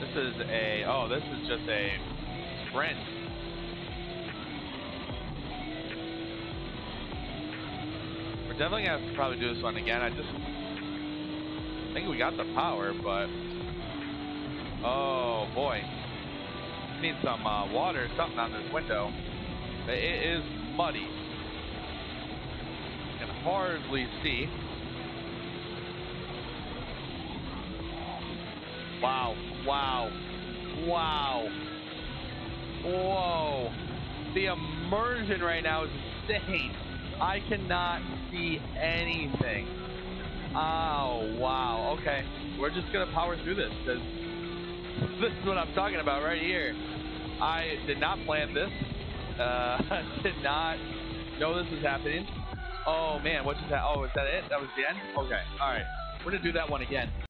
This is a, oh, this is just a sprint. We're definitely to have to probably do this one again. I just I think we got the power, but, oh boy. Need some uh, water or something on this window. It is muddy. Can hardly see. Wow, wow, wow. Whoa. The immersion right now is insane. I cannot see anything. Oh, wow. Okay. We're just going to power through this because this is what I'm talking about right here. I did not plan this. Uh, did not know this was happening. Oh, man. What just happened? Oh, is that it? That was the end? Okay. All right. We're going to do that one again.